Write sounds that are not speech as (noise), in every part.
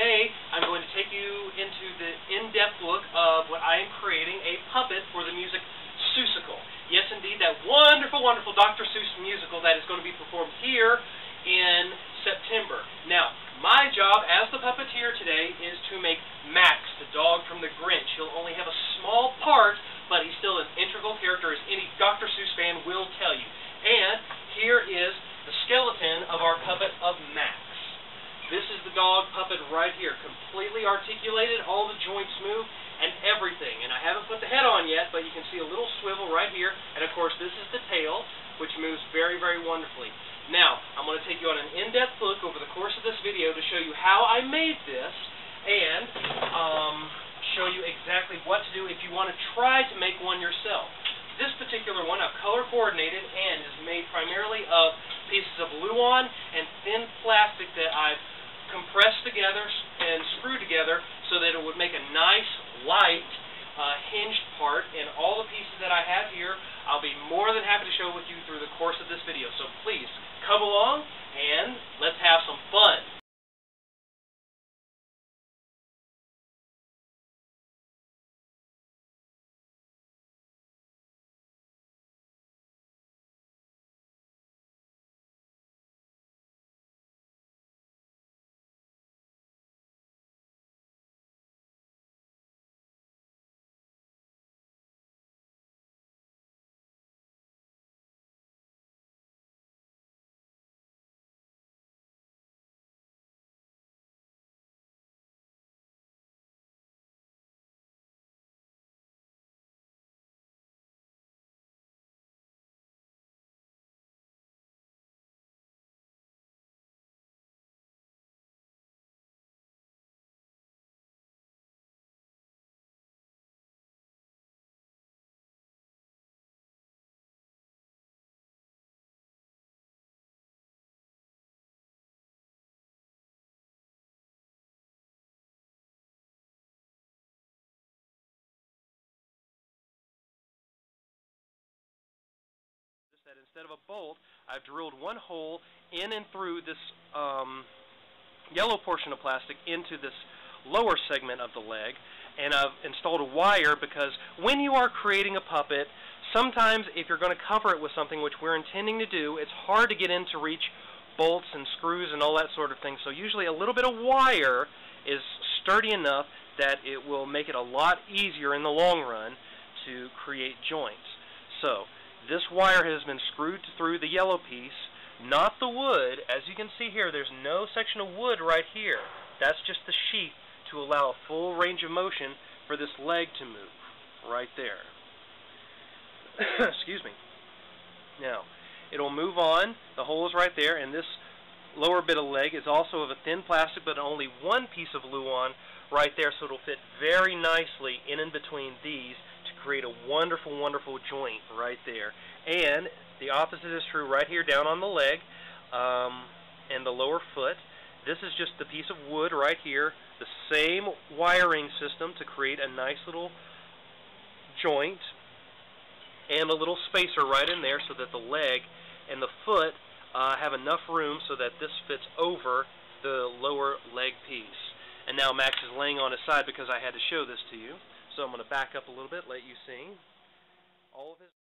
today I'm going to take you into the in-depth look of what I am creating, a puppet for the music Seussical. Yes, indeed, that wonderful, wonderful Dr. Seuss musical that is going to be performed here in September. Now, my job as the puppeteer today is to make Max, the dog from the Grinch. He'll only have a small part, but he's still an integral character, as any Dr. Seuss fan will tell you. And here is the skeleton of our puppet of Max. This is the dog puppet right here, completely articulated, all the joints move, and everything. And I haven't put the head on yet, but you can see a little swivel right here. And of course, this is the tail, which moves very, very wonderfully. Now, I'm going to take you on an in-depth look over the course of this video to show you how I made this and um, show you exactly what to do if you want to try to make one yourself. This particular one I've color coordinated and is made primarily of pieces of Luan and thin plastic that I've compressed together and screwed together so that it would make a nice, light, uh, hinged part. And all the pieces that I have here, I'll be more than happy to show with you through the course of this video. So please, come along and let's have some fun. Instead of a bolt, I've drilled one hole in and through this um, yellow portion of plastic into this lower segment of the leg, and I've installed a wire because when you are creating a puppet, sometimes if you're going to cover it with something, which we're intending to do, it's hard to get in to reach bolts and screws and all that sort of thing. So usually a little bit of wire is sturdy enough that it will make it a lot easier in the long run to create joints. So this wire has been screwed through the yellow piece, not the wood. As you can see here, there's no section of wood right here. That's just the sheath to allow a full range of motion for this leg to move, right there. (coughs) Excuse me. Now, it'll move on. The hole is right there, and this lower bit of leg is also of a thin plastic, but only one piece of Luan right there, so it'll fit very nicely in and between these create a wonderful, wonderful joint right there. And the opposite is true right here down on the leg um, and the lower foot. This is just the piece of wood right here, the same wiring system to create a nice little joint and a little spacer right in there so that the leg and the foot uh, have enough room so that this fits over the lower leg piece. And now Max is laying on his side because I had to show this to you. So I'm going to back up a little bit, let you see all of his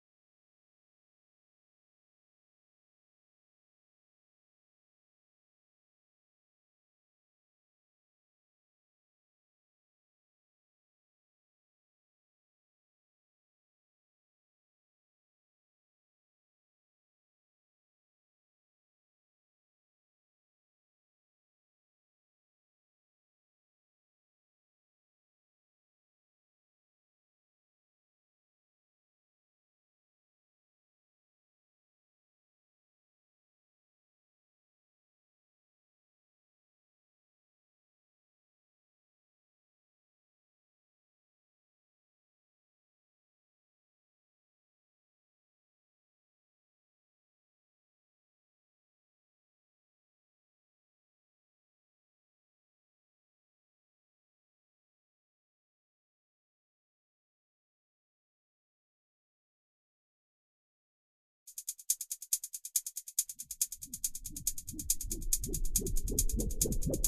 Thank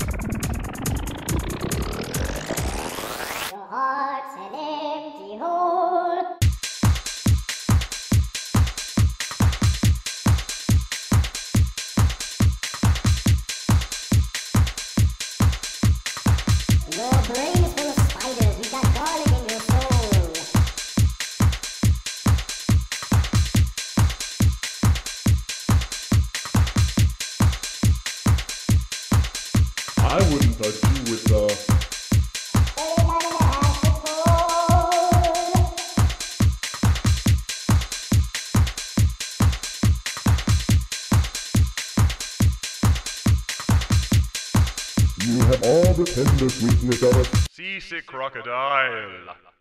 you. I wouldn't touch you with uh You have all the tender sweetness of a Seasick crocodile.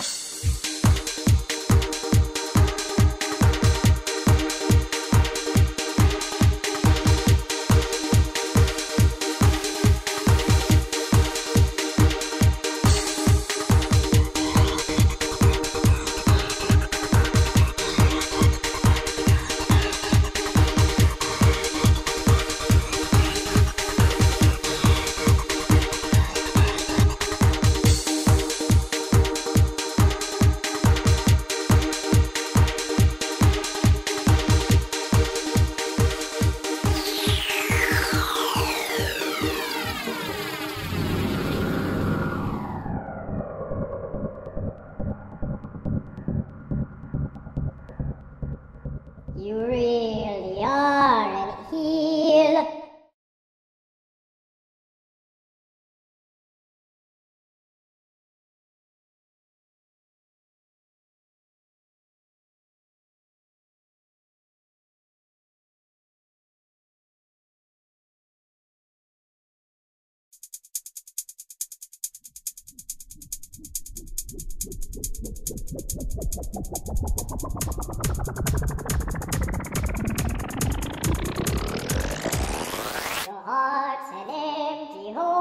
You really Your heart's an empty hole.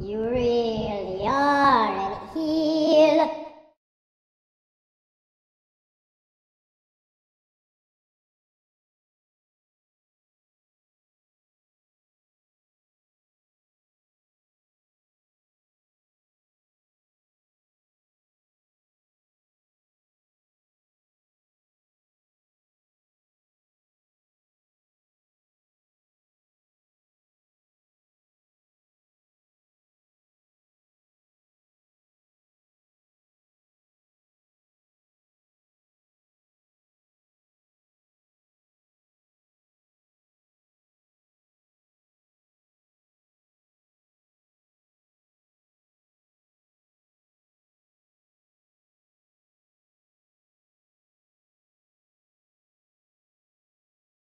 you really